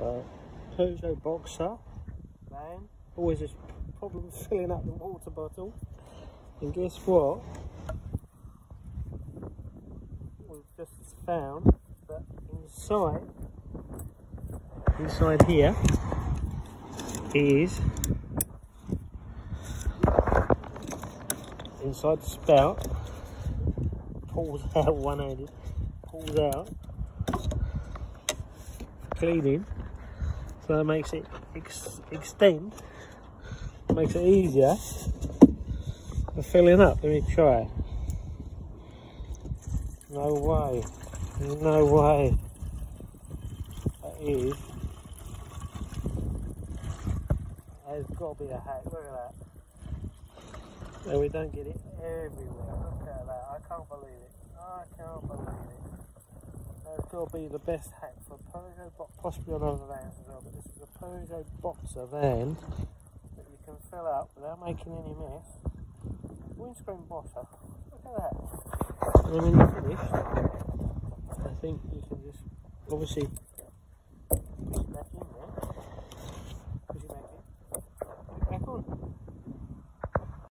So, Peugeot Boxer van. Always a problem filling up the water bottle. And guess what? We've just found that inside, inside here is inside the spout pulls out one-handed pulls out cleaning so that makes it ex extend makes it easier for filling up let me try no way no way that is there's got to be a hack look at that and we don't get it everywhere. Look at that. I can't believe it. I can't believe it. That's got to be the best hack for Peugeot, but possibly on other well. But this is a Peugeot Boxer van that you can fill up without making any mess. Windscreen washer. Look at that. And when you're finished, I think you can just obviously